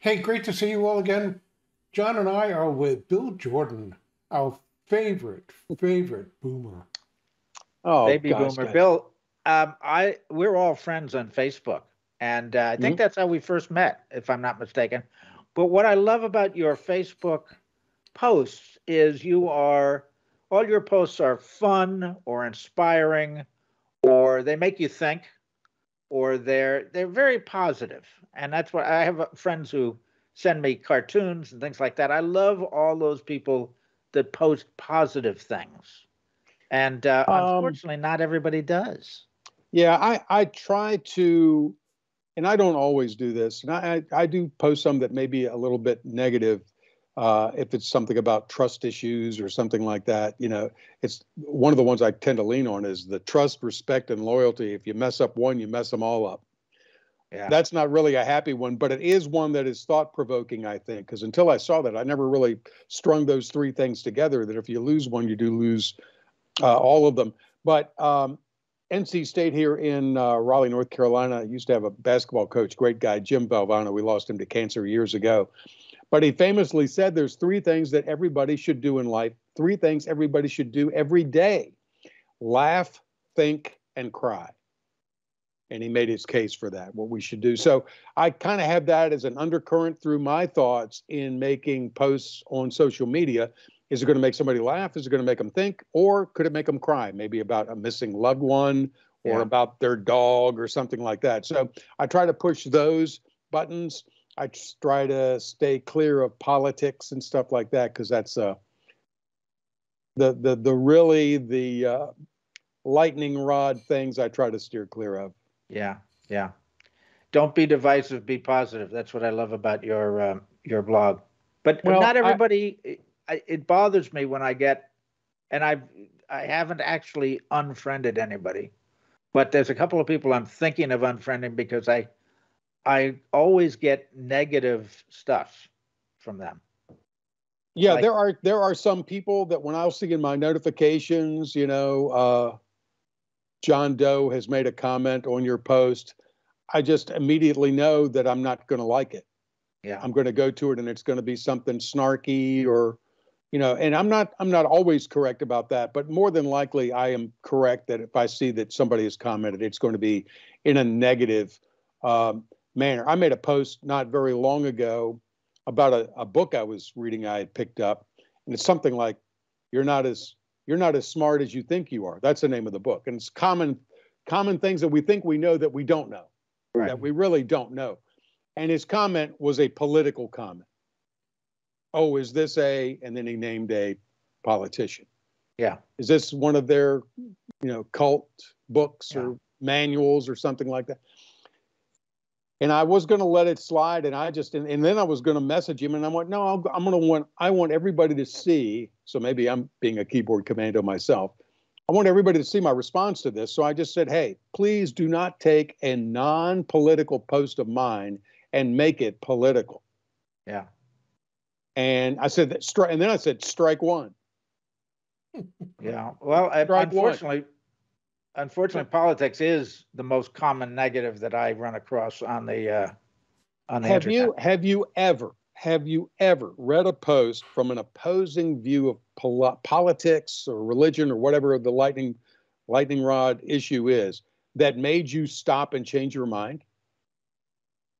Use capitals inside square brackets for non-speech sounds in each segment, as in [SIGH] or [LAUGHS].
Hey, great to see you all again. John and I are with Bill Jordan, our favorite, favorite boomer. Oh, baby gosh, boomer guys. bill um, i we're all friends on facebook and uh, i think Mhm. that's how we first met if i'm not mistaken but what i love about your facebook posts is you are all your posts are fun or inspiring or they make you think or they're they're very positive. And that's what i have uh, friends who send me cartoons and things like that. I love all those people that post positive things. And uh, Um, unfortunately not everybody does. Yeah, I, I try to, and I don't always do this, and I, I I do post some that may be a little bit negative. Uh, if it's something about trust issues or something like that, you know, it's one of the ones I tend to lean on is the trust, respect, and loyalty. If you mess up one, you mess them all up. yeah That's not really a happy one, but it is one that is thought provoking, I think, because until I saw that, I never really strung those three things together. That if you lose one, you do lose uh, all of them. But um, NC State here in uh, Raleigh, North Carolina, used to have a basketball coach, great guy, Jim Valvano. We lost him to cancer years ago. But he famously said there's three things that everybody should do in life, three things everybody should do every day laugh, think, and cry. And he made his case for that, what we should do. So I kind of have that as an undercurrent through my thoughts in making posts on social media. Is it going to make somebody laugh? Is it going to make them think? Or could it make them cry? Maybe about a missing loved one or Yeah. about their dog or something like that. So I try to push those buttons. I just try to stay clear of politics and stuff like that because that's uh, the the the really the uh, lightning rod things I try to steer clear of. Yeah, yeah. Don't be divisive. Be positive. That's what I love about your um, your blog. But Well, not I- everybody. I, it bothers me when I get, and I've I haven't actually unfriended anybody, but there's a couple of people I'm thinking of unfriending because I I always get negative stuff from them. Yeah, Like- there are there are some people that when I'll see in my notifications, you know, uh, John Doe has made a comment on your post. I just immediately know that I'm not going to like it. Yeah, I'm going to go to it and it's going to be something snarky or, you know, and I'm not I'm not always correct about that, but more than likely I am correct that if I see that somebody has commented, it's going to be in a negative um, manner. I made a post not very long ago about a, a book I was reading I had picked up, and it's something like you're not as you're not as smart as you think you are. That's the name of the book, and it's common common things that we think we know that we don't know, right. that we really don't know. And his comment was a political comment. Oh, is this a? And then he named a politician. Yeah, Is this one of their, you know, cult books Yeah. or manuals or something like that? And I was going to let it slide, and I just, and, and then I was going to message him, and I went, no, I'll, I'm going to want, I want everybody to see. So maybe I'm being a keyboard commando myself. I want everybody to see my response to this. So I just said, hey, please do not take a non-political post of mine and make it political. yeah. And I said that, and then I said, strike one. [LAUGHS] Yeah. Well, I- Strike one. Unfortunately, unfortunately, politics is the most common negative that I run across on the uh, on the have internet. you have you ever have you ever read a post from an opposing view of pol- politics or religion or whatever the lightning lightning rod issue is that made you stop and change your mind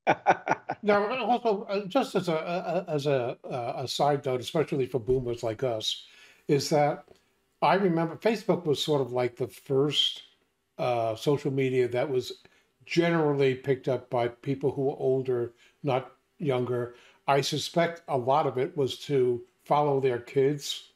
[LAUGHS] Now, also, uh, just as a, a as a uh, a side note, especially for boomers like us, is that I remember Facebook was sort of like the first uh, social media that was generally picked up by people who were older, not younger. I suspect a lot of it was to follow their kids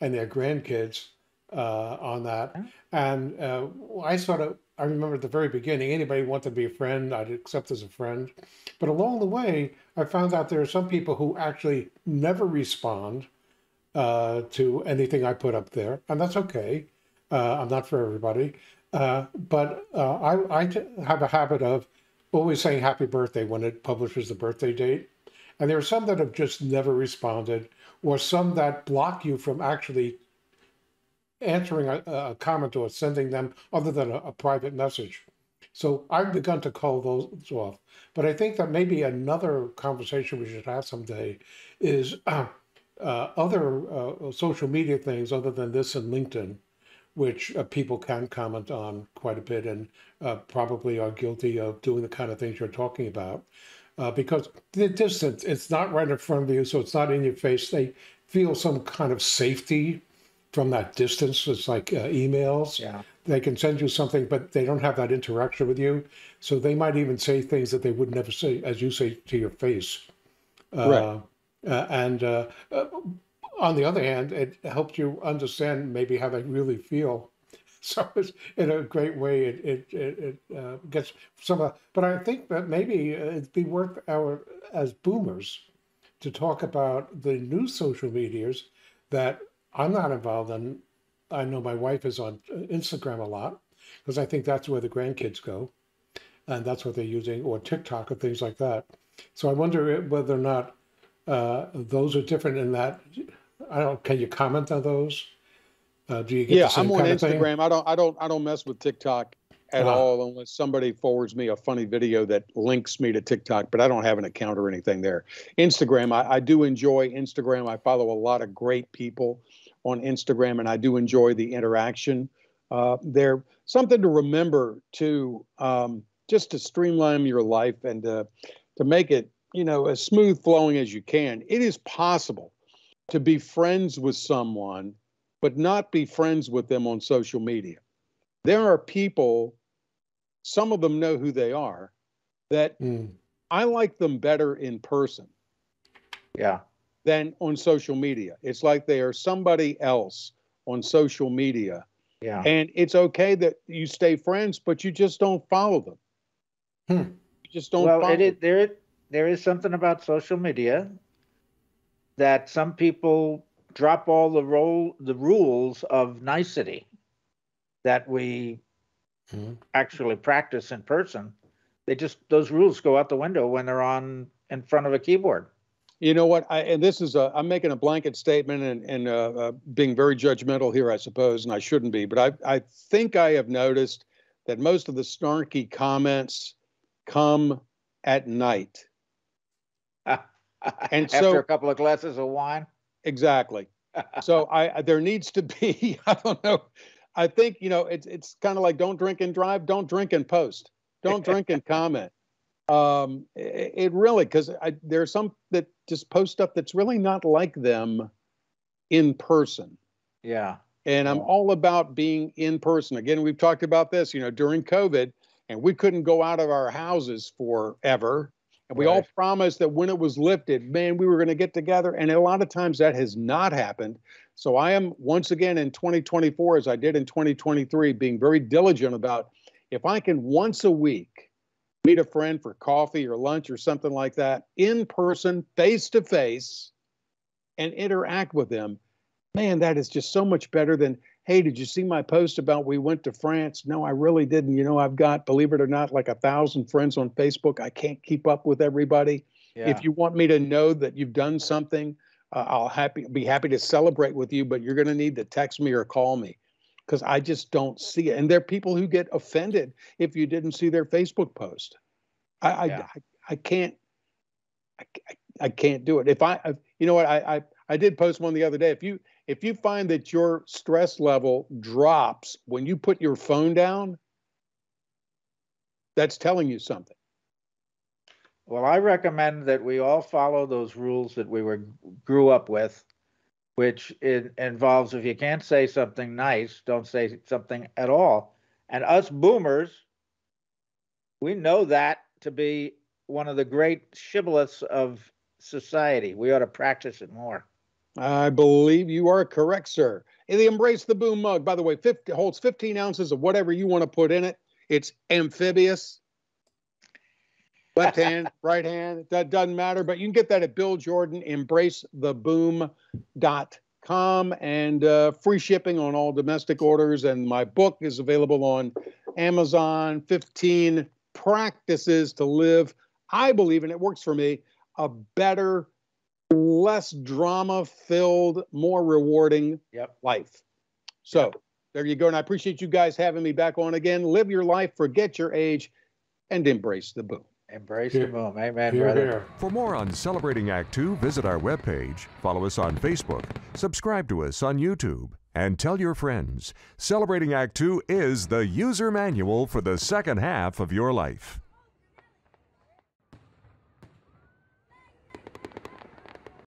and their grandkids uh, on that. And uh, I sort of, I remember at the very beginning, anybody wanted to be a friend, I'd accept as a friend. But along the way, I found out there are some people who actually never respond uh, to anything I put up there, and that's okay. Uh, I'm not for everybody, uh, but uh, I, I have a habit of always saying happy birthday when it publishes the birthday date. And there are some that have just never responded, or some that block you from actually answering a, a comment or sending them other than a, a private message. So I've begun to call those off. But I think that maybe another conversation we should have someday is [CLEARS THROAT] uh, uh, other uh, social media things other than this and LinkedIn, which uh, people can comment on quite a bit and uh, probably are guilty of doing the kind of things you're talking about. Uh, because the distance, it's not right in front of you, so it's not in your face. They feel some kind of safety from that distance. It's like emails. Yeah they can send you something, but they don't have that interaction with you. So they might even say things that they would never say, as you say, to your face. Uh, right. Uh, and uh, uh, on the other hand, it helped you understand maybe how they really feel. [LAUGHS] So it's in a great way. It it it, it uh, gets some. of. but I think that maybe it'd be worth our as boomers to talk about the new social medias that I'm not involved in I know my wife is on uh, Instagram a lot because I think that's where the grandkids go, and that's what they're using, or TikTok or things like that. So I wonder whether or not uh, those are different in that. I don't. Can you comment on those? Uh, do you get yeah? I'm on Instagram. I don't. I don't. I don't mess with TikTok at uh-huh. all unless somebody forwards me a funny video that links me to TikTok. But I don't have an account or anything there. Instagram. I, I do enjoy Instagram. I follow a lot of great people on Instagram, and I do enjoy the interaction uh, there. Something to remember too, um, just to streamline your life and to, to make it, you know, as smooth flowing as you can. It is possible to be friends with someone, but not be friends with them on social media. There are people, some of them know who they are, that mm. I like them better in person. Yeah than on social media. It's like they are somebody else on social media. Yeah. And it's okay that you stay friends, but you just don't follow them. Hmm. You just don't well, it is, there there is something about social media that some people drop all the role the rules of nicety that we hmm. actually practice in person. They just those rules go out the window when they're on in front of a keyboard. You know what? I, and this is a, I'm making a blanket statement and, and uh, uh, being very judgmental here, I suppose, and I shouldn't be, but I, I think I have noticed that most of the snarky comments come at night. And [LAUGHS] After so, a couple of glasses of wine? Exactly. [LAUGHS] so I, there needs to be, [LAUGHS] I don't know, I think, you know, it's, it's kind of like don't drink and drive, don't drink and post, don't drink and comment um, it, it really because I there's some that just post stuff that's really not like them in person. Yeah. And I'm all about being in person. Again, we've talked about this, you know, during COVID, and we couldn't go out of our houses forever. And we right. all promised that when it was lifted, man, we were going to get together. And a lot of times that has not happened. So I am once again in 2024, as I did in 2023, being very diligent about if I can once a week meet a friend for coffee or lunch or something like that in person, face to face, and interact with them, man, that is just so much better than, hey, did you see my post about we went to France? No, I really didn't. You know, I've got, believe it or not, like a thousand friends on Facebook. I can't keep up with everybody. Yeah. If you want me to know that you've done something, uh, I'll happy be happy to celebrate with you, but you're going to need to text me or call me because I just don't see it. And there are people who get offended if you didn't see their Facebook post. I yeah. I, I, can't I, I can't do it. If I, you know what I, I I did post one the other day. If you if you find that your stress level drops when you put your phone down, that's telling you something. Well, I recommend that we all follow those rules that we were grew up with which involves if you can't say something nice, don't say something at all. And us boomers, we know that to be one of the great shibboleths of society. We ought to practice it more. I believe you are correct, sir. The Embrace the Boom mug, by the way, 50, holds 15 ounces of whatever you want to put in it. It's amphibious. Left hand, [LAUGHS] right hand, that doesn't matter. But you can get that at Bill Jordan, embracetheboom.com, and uh, free shipping on all domestic orders. And my book is available on Amazon 15 practices to live, I believe, and it works for me, a better, less drama filled, more rewarding yep. life. So, There you go. And I appreciate you guys having me back on again. Live your life, forget your age, and embrace the boom. Embrace Here- the boom. Amen, Here, brother. here. For more on Celebrating Act Two, visit our webpage, follow us on Facebook, subscribe to us on YouTube, and tell your friends. Celebrating Act Two is the user manual for the second half of your life.